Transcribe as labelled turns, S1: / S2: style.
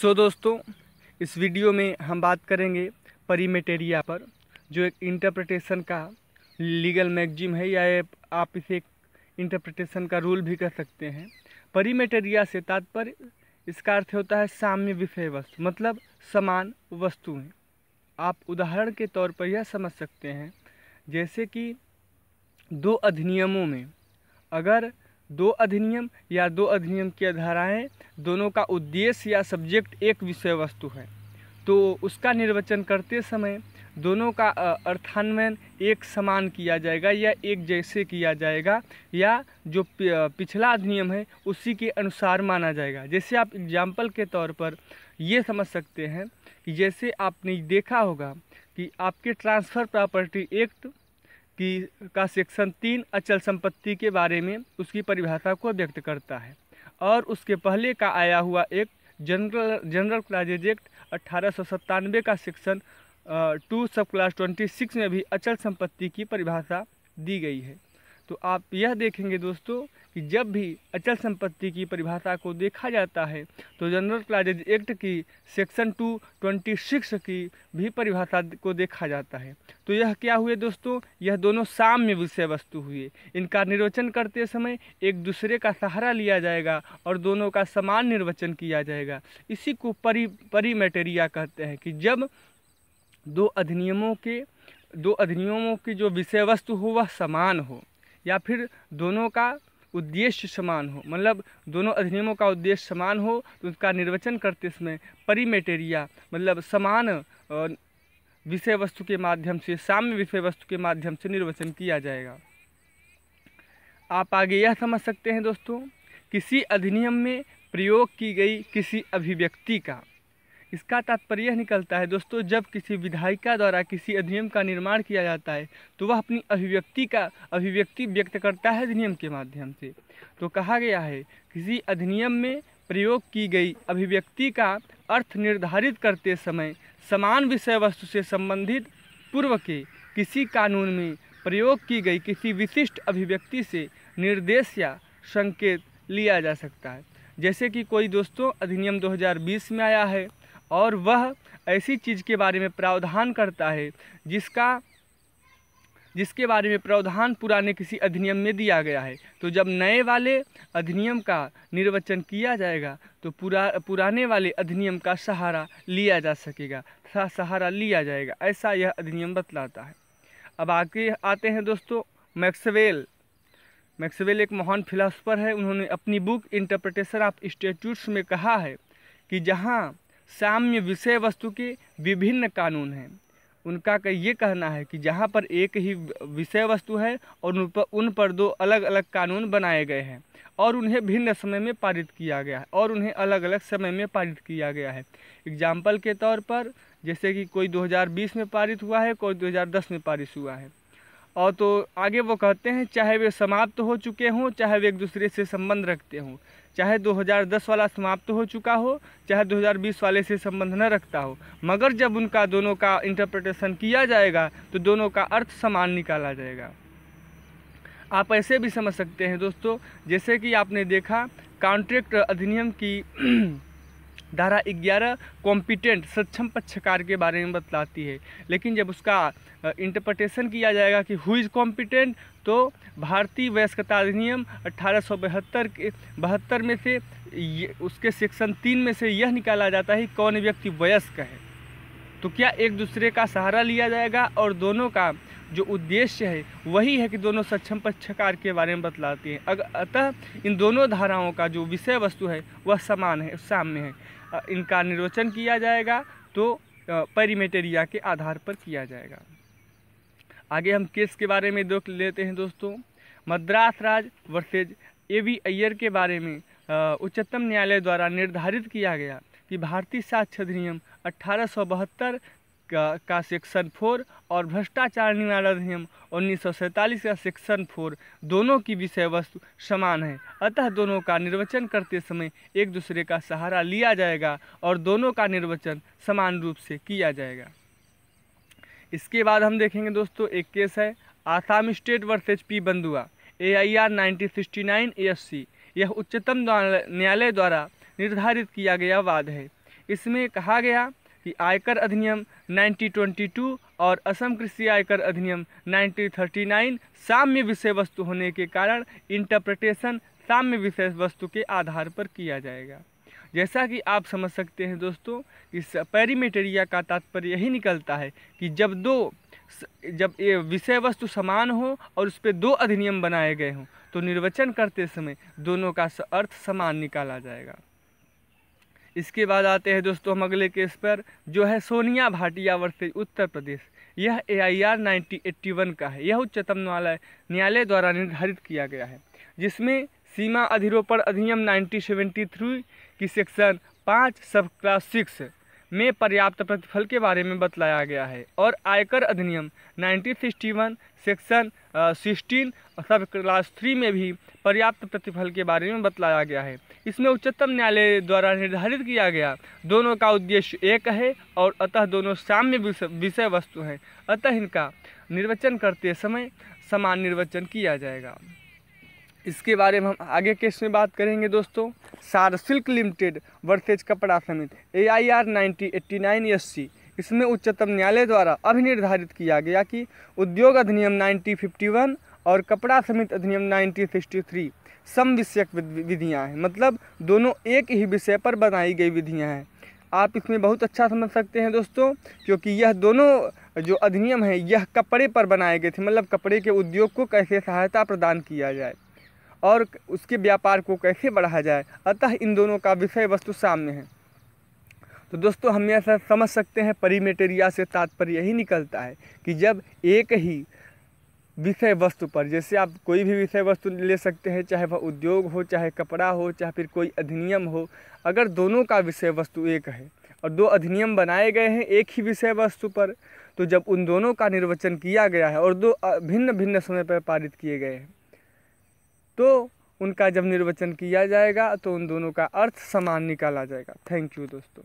S1: सो so, दोस्तों इस video में हम बात करेंगे परिमेटेरिया पर जो एक इंटरप्रटेशन का लीगल मैगजिम है या आप इसे एक इंटरप्रटेशन का रूल भी कर सकते हैं। परिमेटेरिया से तात्पर्य इसका अर्थ होता है साम्य विषय वस्तु मतलब समान वस्तुएँ आप उदाहरण के तौर पर यह समझ सकते हैं जैसे कि दो अधिनियमों में अगर दो अधिनियम या दो अधिनियम की धाराएँ दोनों का उद्देश्य या सब्जेक्ट एक विषय वस्तु है। तो उसका निर्वचन करते समय दोनों का अर्थान्वयन एक समान किया जाएगा या एक जैसे किया जाएगा या जो पिछला अधिनियम है उसी के अनुसार माना जाएगा। जैसे आप एग्ज़ाम्पल के तौर पर ये समझ सकते हैं कि जैसे आपने देखा होगा कि आपके ट्रांसफ़र प्रॉपर्टी एक्ट की, का सेक्शन तीन अचल संपत्ति के बारे में उसकी परिभाषा को व्यक्त करता है। और उसके पहले का आया हुआ एक जनरल जनरल क्लाजेज एक्ट अट्ठारह का section two sub class twenty six में भी अचल संपत्ति की परिभाषा दी गई है। तो आप यह देखेंगे दोस्तों कि जब भी अचल संपत्ति की परिभाषा को देखा जाता है तो जनरल क्लाजेज एक्ट की सेक्शन टू ट्वेंटी सिक्स की भी परिभाषा को देखा जाता है। तो यह क्या हुए दोस्तों? यह दोनों साम्य विषय वस्तु हुए। इनका निर्वचन करते समय एक दूसरे का सहारा लिया जाएगा और दोनों का समान निर्वचन किया जाएगा। इसी को परि, परिमेटेरिया कहते हैं कि जब दो अधिनियमों के, दो अधिनियमों की जो विषय वस्तु हो, वह समान हो, या फिर दोनों का उद्देश्य समान हो। मतलब दोनों अधिनियमों का उद्देश्य समान हो तो उसका निर्वचन करते समय परिमेटेरिया मतलब समान विषय वस्तु के माध्यम से, साम्य विषय वस्तु के माध्यम से निर्वचन किया जाएगा। आप आगे यह समझ सकते हैं दोस्तों, किसी अधिनियम में प्रयोग की गई किसी अभिव्यक्ति का। इसका तात्पर्य निकलता है, दोस्तों, जब किसी विधायिका द्वारा किसी अधिनियम का निर्माण किया जाता है तो वह अपनी अभिव्यक्ति का, अभिव्यक्ति व्यक्त करता है अधिनियम के माध्यम से। तो कहा गया है, किसी अधिनियम में प्रयोग की गई अभिव्यक्ति का अर्थ निर्धारित करते समय समान विषय वस्तु से संबंधित पूर्व के किसी कानून में प्रयोग की गई किसी विशिष्ट अभिव्यक्ति से निर्देश या संकेत लिया जा सकता है। जैसे कि कोई दोस्तों, अधिनियम 2020 में आया है और वह ऐसी चीज़ के बारे में प्रावधान करता है, जिसका, जिसके बारे में प्रावधान पुराने किसी अधिनियम में दिया गया है। तो जब नए वाले अधिनियम का निर्वचन किया जाएगा तो पुरा, पुराने वाले अधिनियम का सहारा लिया जा सकेगा तथा सहारा लिया जाएगा, ऐसा यह अधिनियम बतलाता है। अब आगे आते हैं दोस्तों, मैक्सवेल। मैक्सवेल एक महान फिलासफर है, उन्होंने अपनी बुक इंटरप्रटेशन ऑफ़ स्टेट्यूट्स में कहा है कि जहाँ साम्य विषय वस्तु के विभिन्न कानून हैं। उनका का, ये कहना है कि जहाँ पर एक ही विषय वस्तु है और उन पर उन पर दो अलग अलग कानून बनाए गए हैं और उन्हें भिन्न समय में पारित किया गया है और उन्हें अलग अलग समय में पारित किया गया है। एग्ज़ाम्पल के तौर पर, जैसे कि कोई 2020 में पारित हुआ है, कोई 2010 में पारित हुआ है। और तो आगे वो कहते हैं, चाहे वे समाप्त हो चुके हों, चाहे वे एक दूसरे से संबंध रखते हों। चाहे 2010 वाला समाप्त हो चुका हो, चाहे 2020 वाले से संबंध न रखता हो। मगर जब उनका दोनों का इंटरप्रिटेशन किया जाएगा तो दोनों का अर्थ समान निकाला जाएगा। आप ऐसे भी समझ सकते हैं दोस्तों, जैसे कि आपने देखा कॉन्ट्रैक्ट अधिनियम की धारा 11 कॉम्पिटेंट सक्षम पक्षकार के बारे में बतलाती है। लेकिन जब उसका इंटरप्रटेशन किया जाएगा कि हु इज़ कॉम्पिटेंट तो भारतीय वयस्कता अधिनियम अट्ठारह के, बहत्तर में से उसके सेक्शन तीन में से यह निकाला जाता है कौन व्यक्ति वयस्क है। तो क्या एक दूसरे का सहारा लिया जाएगा और दोनों का जो उद्देश्य है, वही है कि दोनों सक्षम पक्षकार के बारे में बतलाती हैं? अतः इन दोनों धाराओं का जो विषय वस्तु है, वह समान है सामने है। इनका निर्वचन किया जाएगा तो पेरीमेटेरिया के आधार पर किया जाएगा। आगे हम केस के बारे में देख लेते हैं दोस्तों। Madras Raj versus A V Iyer के बारे में उच्चतम न्यायालय द्वारा निर्धारित किया गया कि भारतीय साक्ष्य अधिनियम अट्ठारह का, का सेक्शन फोर और भ्रष्टाचार निवारण अधिनियम उन्नीस सौ सैंतालीस का सेक्शन फोर दोनों की विषय वस्तु समान है। अतः दोनों का निर्वचन करते समय एक दूसरे का सहारा लिया जाएगा और दोनों का निर्वचन समान रूप से किया जाएगा। इसके बाद हम देखेंगे दोस्तों एक केस है Assam state versus P Bandua A I R nineteen sixty nine A S C यह उच्चतम न्यायालय द्वारा निर्धारित किया गया वाद है। इसमें कहा गया कि आयकर अधिनियम 1922 और असम कृषि आयकर अधिनियम 1939 साम्य विषय वस्तु होने के कारण इंटरप्रटेशन साम्य विषय वस्तु के आधार पर किया जाएगा। जैसा कि आप समझ सकते हैं दोस्तों इस पेरीमेटेरिया का तात्पर्य यही निकलता है कि जब दो जब ये विषय वस्तु समान हो और उस पर दो अधिनियम बनाए गए हों तो निर्वचन करते समय दोनों का अर्थ समान निकाला जाएगा। इसके बाद आते हैं दोस्तों हम अगले केस पर, जो है सोनिया भाटिया वर्सेज उत्तर प्रदेश। यह ए आई आर नाइनटीन का है। यह उच्चतम न्यायालय न्यायालय द्वारा निर्धारित किया गया है, जिसमें सीमा अधिरोपण अधिनियम 1973 की सेक्शन पाँच सब क्लास सिक्स में पर्याप्त प्रतिफल के बारे में बतलाया गया है और आयकर अधिनियम 1961 section sixteen sub class three में भी पर्याप्त प्रतिफल के बारे में बतलाया गया है। इसमें उच्चतम न्यायालय द्वारा निर्धारित किया गया। दोनों का उद्देश्य एक है और अतः दोनों साम्य विषय वस्तु हैं। अतः इनका निर्वचन करते समय समान निर्वचन किया जाएगा। इसके बारे में हम आगे केस में बात करेंगे दोस्तों। सार सिल्क लिमिटेड वर्सेज कपड़ा समिति A I R nineteen eighty nine S C इसमें उच्चतम न्यायालय द्वारा अभिनिर्धारित किया गया कि उद्योग अधिनियम 1951 और कपड़ा समित अधिनियम 1963 सम विषयक विधियाँ हैं। मतलब दोनों एक ही विषय पर बनाई गई विधियाँ हैं। आप इसमें बहुत अच्छा समझ सकते हैं दोस्तों, क्योंकि यह दोनों जो अधिनियम है, यह कपड़े पर बनाए गए थे। मतलब कपड़े के उद्योग को कैसे सहायता प्रदान किया जाए और उसके व्यापार को कैसे बढ़ाया जाए, अतः इन दोनों का विषय वस्तु सामने है। तो दोस्तों, हम यह समझ सकते हैं, परिमेटेरिया से तात्पर्य यही निकलता है कि जब एक ही विषय वस्तु पर। जैसे आप कोई भी विषय वस्तु ले सकते हैं, चाहे वह उद्योग हो, चाहे कपड़ा हो, चाहे फिर कोई अधिनियम हो, अगर दोनों का विषय वस्तु एक है और दो अधिनियम बनाए गए हैं एक ही विषय वस्तु पर तो जब उन दोनों का निर्वचन किया गया है और दो भिन्न भिन्न समय पर पारित किए गए हैं तो उनका जब निर्वचन किया जाएगा तो उन दोनों का अर्थ समान निकाला जाएगा। थैंक यू दोस्तों।